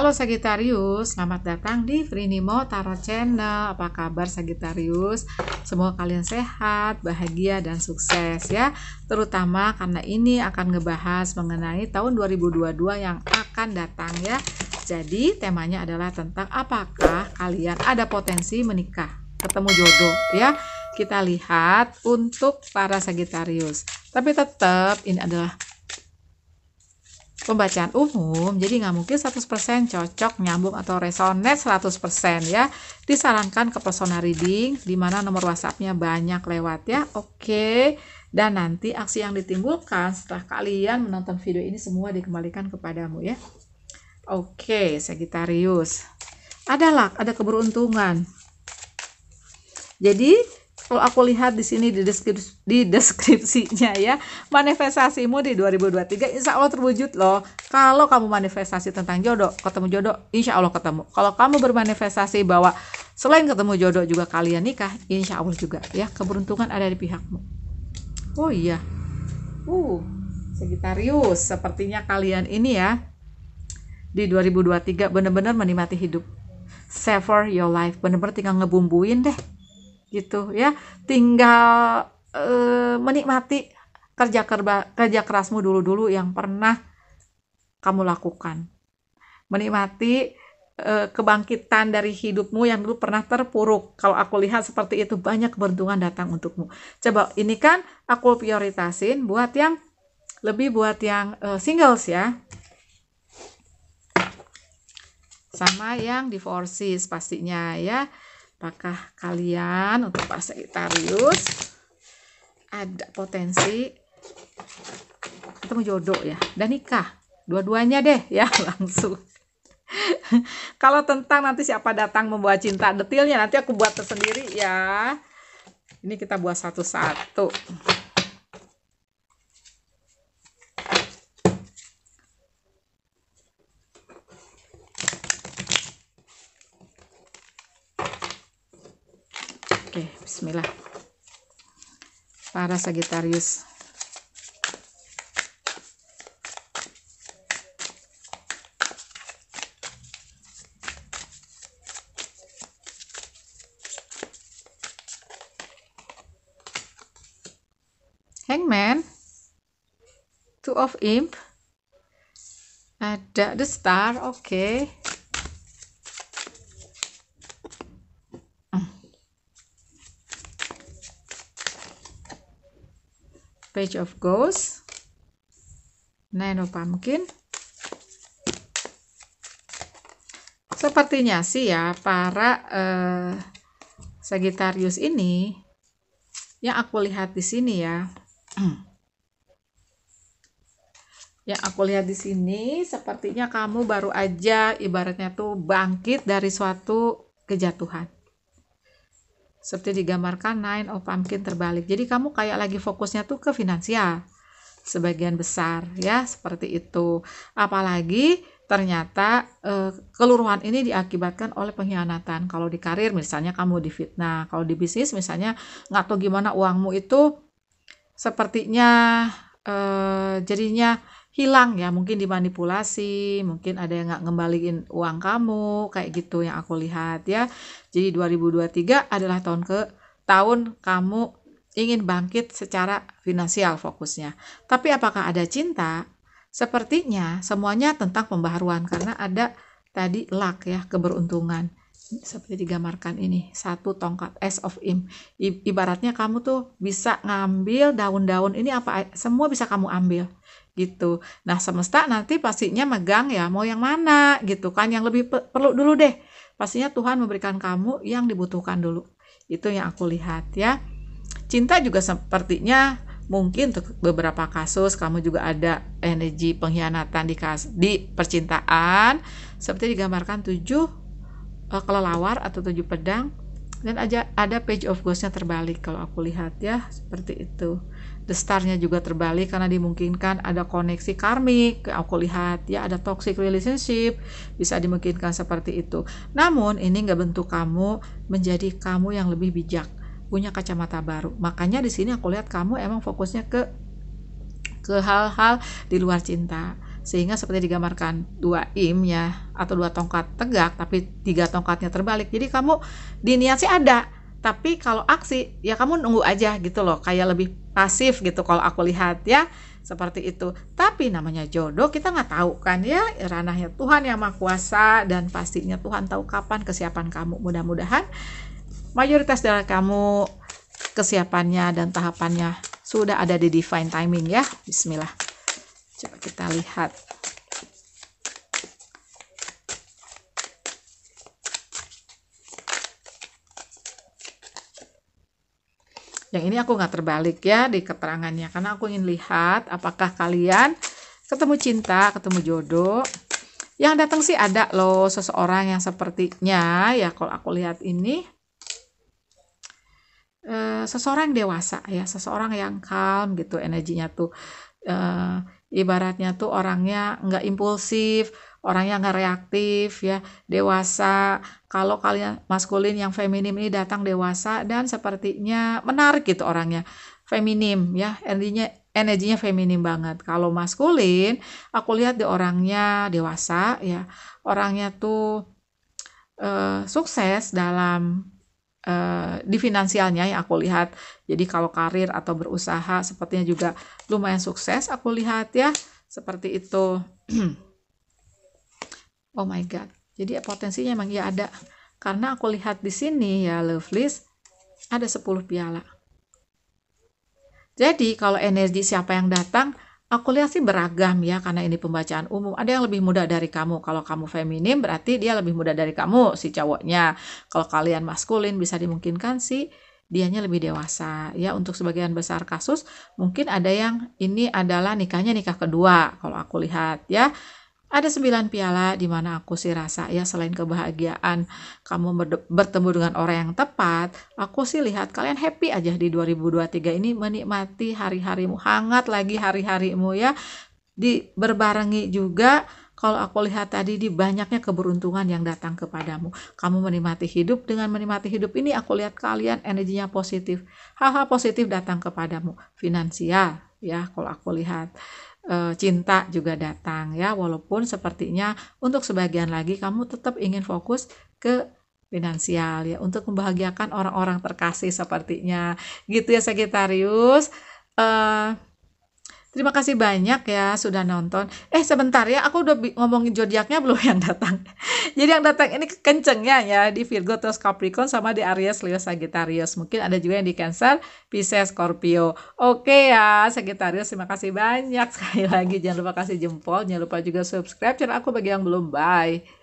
Halo Sagittarius, selamat datang di Frinimo Tarot Channel. Apa kabar Sagittarius? Semoga kalian sehat, bahagia, dan sukses ya. Terutama karena ini akan ngebahas mengenai tahun 2022 yang akan datang ya. Jadi temanya adalah tentang apakah kalian ada potensi menikah, ketemu jodoh ya. Kita lihat untuk para Sagittarius. Tapi tetap ini adalah pembacaan umum jadi nggak mungkin 100% cocok nyambung atau resonate 100% ya. Disarankan ke personal reading di mana nomor whatsappnya banyak lewat ya. Oke. Dan nanti aksi yang ditimbulkan setelah kalian menonton video ini semua dikembalikan kepadamu ya. Oke Sagittarius. Ada luck ada keberuntungan. Jadi kalau aku lihat di sini di deskripsi di deskripsinya ya manifestasimu di 2023 insya Allah terwujud loh. Kalau kamu manifestasi tentang jodoh ketemu jodoh insya Allah ketemu. Kalau kamu bermanifestasi bahwa selain ketemu jodoh juga kalian nikah insya Allah juga ya keberuntungan ada di pihakmu. Oh iya. Uh Sagittarius sepertinya kalian ini ya di 2023 benar-benar menikmati hidup. Savor your life benar-benar tinggal ngebumbuin deh gitu ya. Tinggal uh, menikmati kerja kerja kerja kerasmu dulu-dulu yang pernah kamu lakukan. Menikmati uh, kebangkitan dari hidupmu yang dulu pernah terpuruk. Kalau aku lihat seperti itu banyak keberuntungan datang untukmu. Coba ini kan aku prioritasin buat yang lebih buat yang uh, singles ya. Sama yang divorces pastinya ya apakah kalian untuk para Sagittarius ada potensi ketemu jodoh ya? Dan nikah. Dua-duanya deh ya langsung. Kalau tentang nanti siapa datang membawa cinta detailnya nanti aku buat tersendiri ya. Ini kita buat satu-satu Oke, bismillah. Para Sagittarius. Hangman. Two of Imp. Ada The Star, oke. Okay. Page of Ghosts, Nine of Pumpkin. Sepertinya sih ya para uh, Sagittarius ini yang aku lihat di sini ya. yang aku lihat di sini sepertinya kamu baru aja ibaratnya tuh bangkit dari suatu kejatuhan seperti digambarkan nine of pumpkin terbalik. Jadi kamu kayak lagi fokusnya tuh ke finansial. Sebagian besar ya seperti itu. Apalagi ternyata eh, keluruhan ini diakibatkan oleh pengkhianatan. Kalau di karir misalnya kamu difitnah kalau di bisnis misalnya nggak tahu gimana uangmu itu sepertinya eh, jadinya hilang ya. Mungkin dimanipulasi mungkin ada yang nggak ngembaliin uang kamu kayak gitu yang aku lihat ya. Jadi 2023 adalah tahun ke tahun kamu ingin bangkit secara finansial fokusnya. Tapi apakah ada cinta? Sepertinya semuanya tentang pembaharuan karena ada tadi luck ya keberuntungan. Seperti digambarkan ini satu tongkat S of Im ibaratnya kamu tuh bisa ngambil daun-daun ini apa semua bisa kamu ambil gitu. Nah, semesta nanti pastinya megang ya mau yang mana gitu kan yang lebih perlu dulu deh. Pastinya Tuhan memberikan kamu yang dibutuhkan dulu. Itu yang aku lihat ya. Cinta juga sepertinya mungkin untuk beberapa kasus kamu juga ada energi pengkhianatan di kas di percintaan seperti digambarkan tujuh uh, kelelawar atau tujuh pedang dan aja ada page of ghostnya terbalik kalau aku lihat ya seperti itu. The starnya juga terbalik karena dimungkinkan ada koneksi karmik aku lihat ya ada toxic relationship bisa dimungkinkan seperti itu. Namun ini nggak bentuk kamu menjadi kamu yang lebih bijak punya kacamata baru. Makanya di sini aku lihat kamu emang fokusnya ke ke hal-hal di luar cinta sehingga seperti digambarkan dua im ya atau dua tongkat tegak tapi tiga tongkatnya terbalik. Jadi kamu di niat sih ada tapi kalau aksi ya kamu nunggu aja gitu loh. Kayak lebih pasif gitu kalau aku lihat ya. Seperti itu. Tapi namanya jodoh kita nggak tahu kan ya. Ranahnya Tuhan yang maha kuasa dan pastinya Tuhan tahu kapan kesiapan kamu. Mudah-mudahan mayoritas dari kamu kesiapannya dan tahapannya sudah ada di divine timing ya. Bismillah kita lihat. Yang ini aku nggak terbalik ya di keterangannya karena aku ingin lihat apakah kalian ketemu cinta, ketemu jodoh. Yang datang sih ada loh seseorang yang sepertinya ya kalau aku lihat ini eh, seseorang dewasa ya, seseorang yang calm gitu energinya tuh. Uh, ibaratnya tuh orangnya nggak impulsif, orangnya nggak reaktif ya, dewasa. Kalau kalian maskulin yang feminim ini datang dewasa dan sepertinya menarik gitu orangnya. Feminim ya, energinya energinya feminim banget. Kalau maskulin, aku lihat di orangnya dewasa ya, orangnya tuh uh, sukses dalam uh, di finansialnya yang aku lihat. Jadi kalau karir atau berusaha sepertinya juga lumayan sukses aku lihat ya. Seperti itu. oh my god. Jadi potensinya emang ya ada. Karena aku lihat di sini ya Lovelace ada 10 piala. Jadi kalau energi siapa yang datang Aku lihat sih beragam ya karena ini pembacaan umum. Ada yang lebih muda dari kamu. Kalau kamu feminim berarti dia lebih muda dari kamu si cowoknya. Kalau kalian maskulin bisa dimungkinkan sih dianya lebih dewasa. Ya untuk sebagian besar kasus mungkin ada yang ini adalah nikahnya nikah kedua kalau aku lihat ya. Ada sembilan piala di mana aku sih rasa ya selain kebahagiaan kamu bertemu dengan orang yang tepat, aku sih lihat kalian happy aja di 2023 ini menikmati hari-harimu hangat lagi hari-harimu ya. Di berbarengi juga kalau aku lihat tadi di banyaknya keberuntungan yang datang kepadamu. Kamu menikmati hidup dengan menikmati hidup ini aku lihat kalian energinya positif. Hal-hal positif datang kepadamu. Finansial ya kalau aku lihat e, cinta juga datang ya. Walaupun sepertinya untuk sebagian lagi kamu tetap ingin fokus ke finansial ya. Untuk membahagiakan orang-orang terkasih sepertinya. Gitu ya Sagittarius. Uh, Terima kasih banyak ya sudah nonton. Eh sebentar ya, aku udah ngomongin zodiaknya belum yang datang. Jadi yang datang ini kencengnya ya di Virgo terus Capricorn sama di Aries, Leo, Sagittarius. Mungkin ada juga yang di Cancer, Pisces, Scorpio. Oke ya, Sagittarius terima kasih banyak sekali lagi. Jangan lupa kasih jempol, jangan lupa juga subscribe channel aku bagi yang belum. Bye.